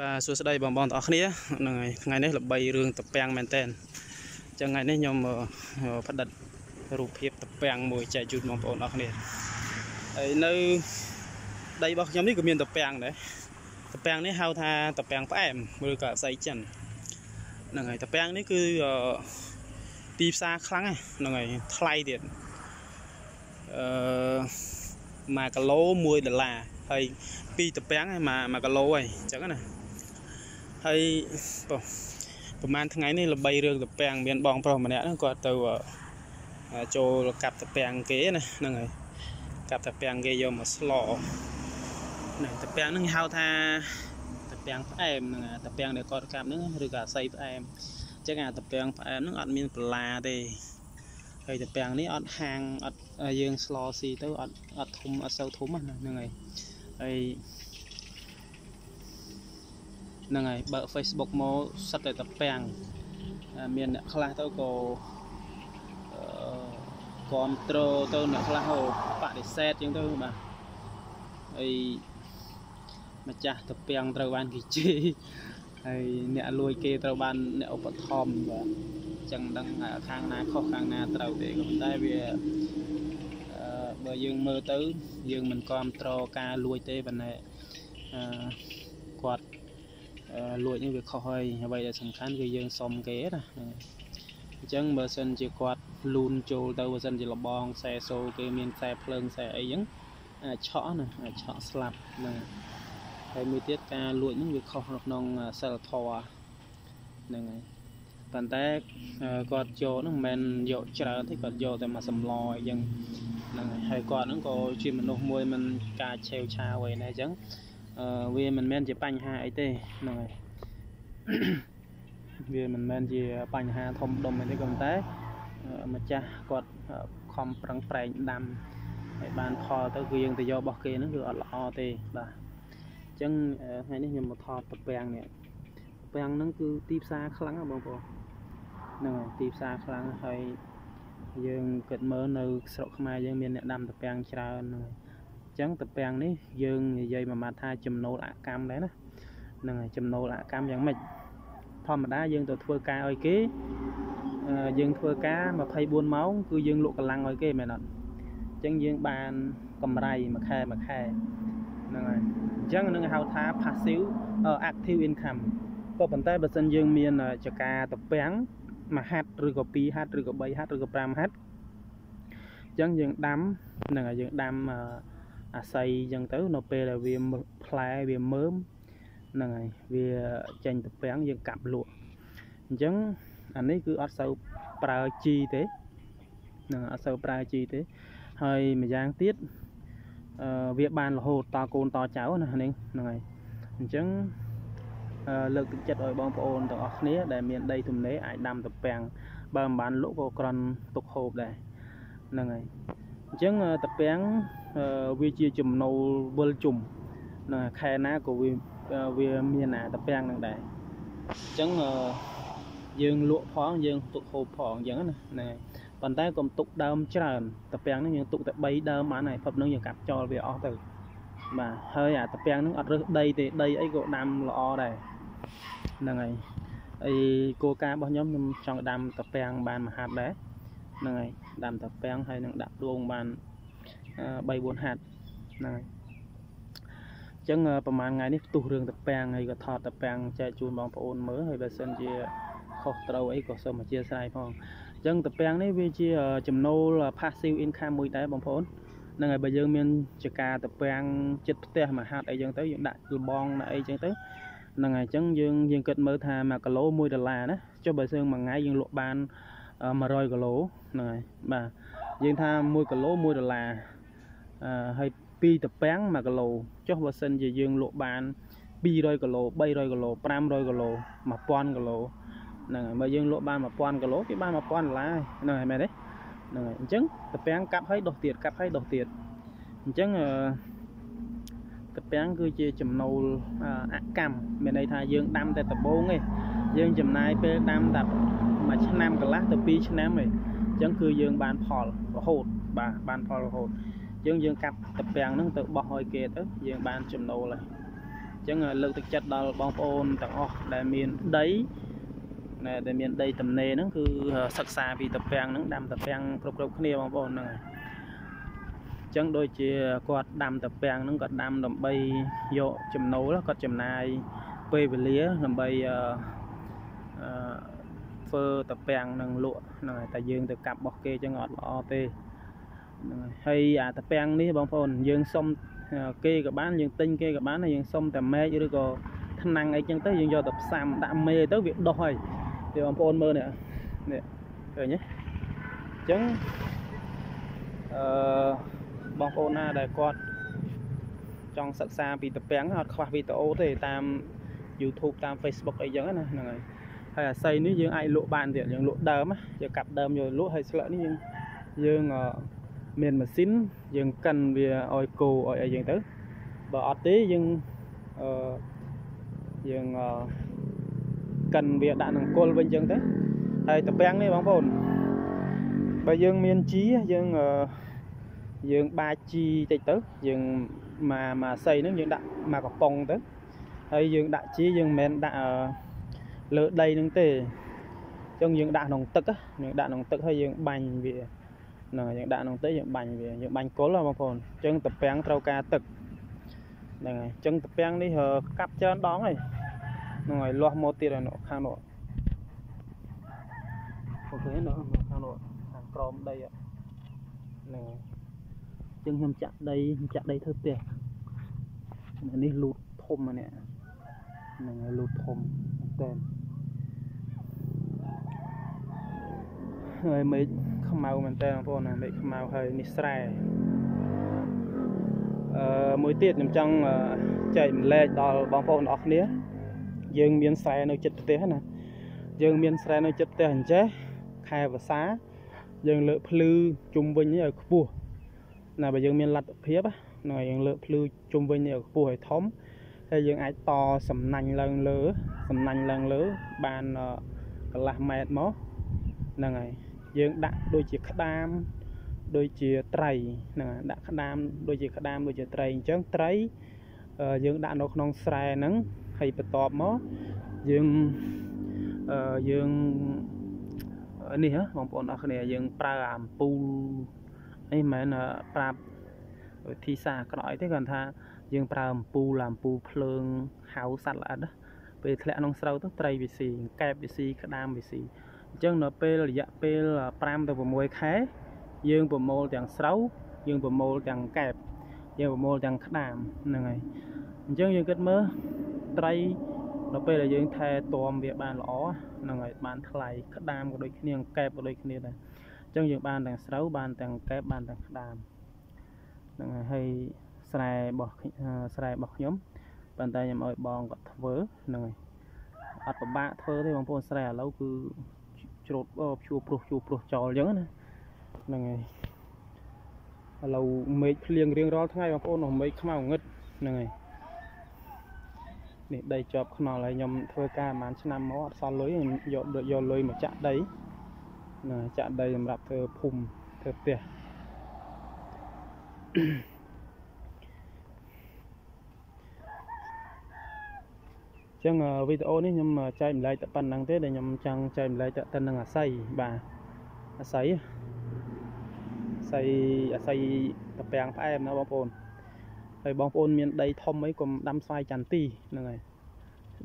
បាទសួស្តីបងប្អូនទាំងអស់គ្នាហ្នឹងហើយថ្ងៃនេះល្បីរឿងតពាំងមែនតើអញ្ចឹងថ្ងៃនេះខ្ញុំផ្ដិតរូបភាពតពាំងមួយចែកជូនបងប្អូនអស់គ្នាហើយនៅដីរបស់ខ្ញុំនេះក៏មានតពាំងដែរតពាំងនេះហៅថាតពាំងផ្អែមឬក៏ស្អីចិនហ្នឹងហើយតពាំងនេះគឺទីផ្សារខ្លាំងហ្នឹងហើយថ្លៃទៀតអឺ1គីឡូ1ដុល្លារហើយពីតពាំង1 1គីឡូហើយអញ្ចឹងណា ហើយប្រហែលថ្ងៃនេះល្បីរឿងតពាំងមានបងប្រុសម្នាក់ហ្នឹងគាត់ទៅចូលកាប់តពាំងគេណាហ្នឹងហើយកាប់តពាំងគេយកមកស្លហ្នឹងតពាំងហ្នឹងហៅថាតពាំងផ្អែមហ្នឹងតពាំងដែលគាត់កាប់ហ្នឹងឬក៏អាស័យផ្អែមអញ្ចឹងអាតពាំងផ្អែមហ្នឹងអត់មានបន្លាទេហើយតពាំងនេះអត់ហាងអត់យើងស្លស៊ីទៅអត់អត់ធំអត់សូវធំហ្នឹងហើយហើយ ហ្នឹងហើយបើ Facebook មកសិតតែតពាំងមានអ្នកខ្លះទៅក៏គ្រប់ត្រូលទៅអ្នកខ្លះហៅបដិសេធជាងទៅបាទហើយម្ចាស់តពាំងត្រូវបានគេជេរហើយអ្នកលួយគេត្រូវបានអ្នកឧបត្ថម្ភបាទអញ្ចឹងដឹងខាងណាខុសខាងណាត្រូវទេក៏ប៉ុន្តែវាបើយើងមើលទៅ យើងមិនគ្រប់គ្រងការលួចទេប៉ុន្តែអឺគាត់ លួចនេះវាខុសហើយអ្វីដែលសំខាន់គឺយើងសុំគេណាអញ្ចឹងបើសិនជាគាត់លូនចូលទៅបើសិនជាលបងខ្សែសូគេមានខ្សែភ្លើងខ្សែអីចឹងអាចឆក់ណាអាចឆក់ស្លាប់ហ្នឹងហើយមួយទៀតការលួចហ្នឹងវាខុសនៅក្នុងសិលធម៌ហ្នឹងហើយប៉ុន្តែគាត់យកហ្នឹងមិនមែនយកច្រើនទេគាត់យកតែមកសម្លអីចឹងហ្នឹងហើយគាត់ហ្នឹងក៏ជាមនុស្សមួយមិនការឆេវឆាវអីណាអញ្ចឹងអឺ វាមិនមែនជាបញ្ហាអីទេហ្នឹងហើយវាមិនមែនជាបញ្ហាធំដុំអីទេក៏ប៉ុន្តែម្ចាស់គាត់ខំប្រឹងប្រែងដាំហើយបានផលទៅគឺយើងទៅយករបស់គេហ្នឹងគឺអត់ល្អទេបាទអញ្ចឹងថ្ងៃនេះខ្ញុំមកថតតពាំងនេះតពាំងហ្នឹងគឺទីផ្សារខ្លាំងណាបងប្អូនហ្នឹងហើយទីផ្សារខ្លាំងហើយយើងគិតមើលនៅស្រុកខ្មែរយើងមានអ្នកដាំតពាំងច្រើនហ្នឹងហើយអញ្ចឹងតពាំងនេះយើងនិយាយមួយម៉ាត់ថាចំណូលអកម្មដែរណាហ្នឹងហើយចំណូលអកម្មយ៉ាងម៉េចធម្មតាយើងទៅធ្វើការឲ្យគេយើងធ្វើការ24ម៉ោងគឺយើងលក់កម្លាំងឲ្យគេមែនអត់អញ្ចឹងយើងបានកម្រៃមួយខែមួយខែហ្នឹងហើយអញ្ចឹងនឹងហៅថា passive active income ក៏ប៉ុន្តែបើសិនយើងមានចការតពាំងមួយហាត់ឬក៏ពីរហាត់ឬក៏3ហាត់ឬក៏5ហាត់អញ្ចឹងយើងដាំហ្នឹងហើយយើងដាំ អាស័យអញ្ចឹងទៅ នៅពេលដែលវាផ្លែវាមើមហ្នឹងហើយវាចេញតពាំងយើងកាប់លក់អញ្ចឹងអានេះគឺអត់សូវប្រើជីទេនឹងអត់សូវប្រើជីទេ ហើយម្យ៉ាងទៀតអឺវាបានរហូតតកូនតចៅណានេះហ្នឹងហើយអញ្ចឹងលើកទឹកចិត្តឲ្យបងប្អូនទាំងអស់គ្នាដែលមានដីទំនេរអាចដាំត្រពាំងបើមិនបានលក់ក៏ក្រន់ទុកហូបដែរហ្នឹងហើយអញ្ចឹងត្រពាំង វាជាចំណូលវិលជុំណាខែណាក៏វាវាមានអាត្រពាំងនឹងដែរអញ្ចឹងយើងលក់ផងយើងទុកហូបផងអញ្ចឹងណាហ្នឹងហើយប៉ុន្តែកុំទុកដើមច្រើនតាពាំងហ្នឹងយើងទុកតែ3ដើមបានហើយភពហ្នឹងយើងកាប់ចោលវាអស់ទៅបាទហើយអាតាពាំងហ្នឹងអត់រើសដីទេដីអីក៏ដាំល្អដែរហ្នឹងហើយអីគោលការណ៍របស់ខ្ញុំខ្ញុំចង់ដាំតាពាំងបានមហាត់ដែរហ្នឹងហើយដាំតាពាំងហើយនឹងដាក់ដួងបាន 3 4ហាត់ហ្នឹងហើយអញ្ចឹងប្រហែលថ្ងៃនេះផ្ទុះរឿងតាពាំងហើយក៏ថតតាពាំងចែកជូនបងប្អូនមើលហើយបើសិនជាខុសត្រូវអីក៏សូមអធិស្ឋានផងអញ្ចឹងតពាំងនេះវាជាចំណូល passive income មួយដែរបងប្អូនហ្នឹងហើយបើយើងមានចការតពាំងចិត្តផ្ទះមួយហាត់អីចឹងទៅយើងដាក់លបងដាក់អីចឹងទៅហ្នឹងហើយអញ្ចឹងយើងយើងគិតមើលថា1គីឡូ1ដុល្លារណាចុះបើយើងមួយថ្ងៃយើងលក់បាន100គីឡូហ្នឹងហើយបាទយើងថា1គីឡូ1ដុល្លារអឺ ហើយពីតពាំង1គីឡូចុះបើសិនជាយើងលក់បាន200គីឡូ300គីឡូ500គីឡូ1000គីឡូហ្នឹងហើយបើយើងលក់បាន1000គីឡូគេបាន1000ដុល្លារហ្នឹងហើយមែនទេហ្នឹងហើយអញ្ចឹងតពាំងកាប់ឲ្យដុសទៀតកាប់ឲ្យដុសទៀតអញ្ចឹងអឺតពាំងគឺជាចំណូលអកម្មមានន័យថាយើងដាំតែដំបូងទេយើងចំណាយពេលដាំតែមួយឆ្នាំកន្លះទៅ2ឆ្នាំទេអញ្ចឹងគឺយើងបានផលរហូតបាទបានផលរហូត យើងយើងកាប់តពាំងហ្នឹងទៅបោះឲ្យគេទៅយើងបានចំណូលហើយអញ្ចឹងលើកទឹកចិត្តដល់បងប្អូនទាំងអស់ដែលមានដីណែដែលមានដីទំនេរហ្នឹងគឺសិក្សាពីតាពាំងហ្នឹងដាំតាពាំងគ្រប់គ្រប់គ្នាបងប្អូនហ្នឹងអញ្ចឹងដូចជាគាត់ដាំតាពាំងហ្នឹងគាត់ដាំដើម្បីយកចំណូលគាត់ចំណាយពេលវេលាដើម្បីអឺធ្វើតាពាំងនឹងលក់ហ្នឹងហើយតែយើងទៅកាប់របស់គេអញ្ចឹងអត់ល្អទេ ហ្នឹងហើយហើយអាតាពាំងនេះបងប្អូនយើងសុំគេក៏បានយើងទិញគេក៏បានហើយយើងសុំតែមែកឬក៏ថ្នាំងអីចឹងទៅយើងយកទៅផ្សាំដាក់មេទៅវាដុះហើយទេបងប្អូនមើលនេះនេះឃើញទេអញ្ចឹងអឺបងប្អូនណាដែលគាត់ចង់សិក្សាពីតាពាំងអត់ខ្វះវីដេអូទេតាម YouTube តាម Facebook អីចឹងណាហ្នឹងហើយហើយអាស័យនេះយើងអាចលក់បានទៀតយើងលក់ដើមយើងកាប់ដើមយកលក់ហើយស្លឹកនេះយើងយើង មានម៉ាស៊ីនយើងកិនវាឲ្យគោឲ្យអីចឹងទៅបើអត់ទេយើងអឺយើងអឺកិនវាដាក់នឹងគល់វិញចឹងទៅហើយតាពាំងនេះបងប្អូនបើយើងមានជីយើងអឺយើងបាចជីតិចទៅយើងមកមកស័យហ្នឹងយើងដាក់មកកំប៉ុងទៅហើយយើងដាក់ជីយើងមិនមែនដាក់លើដីហ្នឹងទេអញ្ចឹងយើងដាក់ក្នុងទឹកយើងដាក់ក្នុងទឹកហើយយើងបាញ់វា ហ្នឹងហើយយើងដាក់ក្នុងទឹកយើងបាញ់វាយើងបាញ់គល់បងប្អូនអញ្ចឹងតាពាំងត្រូវការទឹកហ្នឹងហើយអញ្ចឹងតាពាំងនេះកាប់ច្រើនដងហើយហ្នឹងហើយលាស់មកទៀតហើយខាងនោះអូខេនៅខាងនោះខាងក្រោមដីហ្នឹងហើយអញ្ចឹងខ្ញុំចាក់ដីខ្ញុំចាក់ដីធ្វើផ្ទះនេះលូតធំអានេះហ្នឹងហើយលូតធំមែនតើហើយមេឃ ខ្មៅមែនតើបងប្អូនណាមេឃខ្មៅហើយនេះស្រែអឺមួយទៀតខ្ញុំចង់ចែកម្លែកដល់បងប្អូនអរគ្នា យើង មានស្រែនៅចិត្តប្រទេសណាយើងមានស្រែនៅចិត្តប្រទេសអញ្ចេះខែវស្សាយើងលើកភ្លឺជុំវិញឲ្យខ្ពស់ណាបើយើងមានលទ្ធភាពណាយើងលើកភ្លឺជុំវិញឲ្យខ្ពស់ឲ្យធំហើយយើងអាចតសំណាញ់ឡើងលើសំណាញ់ឡើងលើ បានកន្លះម៉ែត្រមកហ្នឹងហើយ យើងដាក់ដូចជាក្តាមដូចជាត្រីហ្នឹងដាក់ក្តាមដូចជាក្តាមដូចជាត្រីអញ្ចឹងត្រីយើងដាក់នៅក្នុងស្រែហ្នឹងហើយបន្ទាប់មកយើងយើងនេះបងប្អូនអរគ្នាយើងប្រើអំពូលនេះមិនមែនប្រាប់វិធីសាស្ត្រក្រោយទេគាត់ថាយើងប្រើអំពូលអំពូលភ្លើងហៅសត្វល្អិតពេលធ្លាក់ក្នុងស្រូវទៅត្រីវាស៊ីកែបវាស៊ីក្តាមវាស៊ី អញ្ចឹងនៅពេលរយៈពេល5ទៅ6ខែយើងប្រមូលទាំងស្រូវយើងប្រមូលទាំងកែបយើងប្រមូលទាំងក្តាមហ្នឹងហើយអញ្ចឹងយើងគិតមើលត្រីនៅពេលដែលយើងថែទាំវាបានល្អហ្នឹងហើយបានថ្លៃក្តាមក៏ដូចគ្នាកែបក៏ដូចគ្នាដែរអញ្ចឹងយើងបានទាំងស្រូវបានទាំងកែបបានទាំងក្តាមហ្នឹងហើយហើយស្រែរបស់ស្រែរបស់ខ្ញុំប៉ុន្តែខ្ញុំឲ្យបងគាត់ធ្វើហ្នឹងហើយអត់ពិបាកធ្វើទេបងប្អូនស្រែឥឡូវគឺ ច្រូតជួព្រោះជួព្រោះចោលអញ្ចឹងណាហ្នឹងហើយឥឡូវមេឃភ្លៀងរៀងរាល់ថ្ងៃបងប្អូនមេឃខ្មៅងឹតហ្នឹងហើយនេះដីជាប់ខ្នល់ហើយខ្ញុំធ្វើការប្រហែលឆ្នាំមកអត់សល់លុយយកយកលុយមកចាក់ដីណាចាក់ដីសម្រាប់ធ្វើភូមិធ្វើផ្ទះ ចឹងវីដេអូនេះខ្ញុំចែកម្លែកតែប៉ុណ្្នឹងទេដែលខ្ញុំចង់ចែកម្លែកទៅនឹងអាស័យបាទអាស័យអាស័យអាស័យតាពាំងផ្អែមណាបងប្អូនហើយបងប្អូនមានដីធំអីកុំដាំស្វាយចន្ទីហ្នឹងហើយ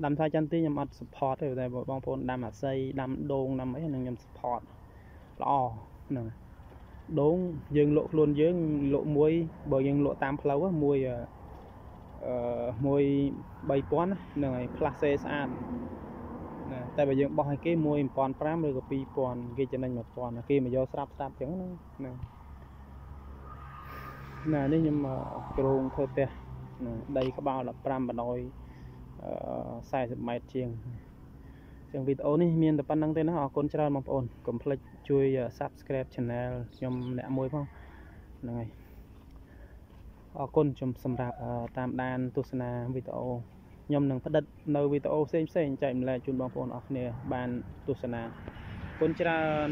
ដាំស្វាយចន្ទីខ្ញុំអត់ support ទេតែបងប្អូនដាំអាស័យដាំដូងដាំអីហ្នឹងខ្ញុំ support ល្អហ្នឹងដូងយើងលក់ខ្លួនយើងលក់មួយបើយើងលក់តាមផ្លូវមួយអឺ មួយ3000ហ្នឹងហើយផ្លាស់សេស្អាតណាតែបើយើងបោះឲ្យគេមួយ1500ឬក៏2000គេចំណេញ1000គេមកយកស្រាប់ស្រាប់ចឹងណាណាណានេះខ្ញុំក្រងធ្វើផ្ទះដីក្បាល15បណ្ដោយ40ម៉ែត្រជាងចឹងវីដេអូនេះមានតែប៉ុណ្្នឹងទេណាអរគុណច្រើនបងប្អូនកុំភ្លេចជួយ Subscribe Channel ខ្ញុំម្នាក់មួយផងហ្នឹងហើយ អរគុណខ្ញុំសម្រាប់តាមដានទស្សនាវីដេអូខ្ញុំនឹងផ្តិតនៅវីដេអូផ្សេងផ្សេងចែកម្លែកជូនបងប្អូនអរគ្នាបានទស្សនាអរគុណច្រើន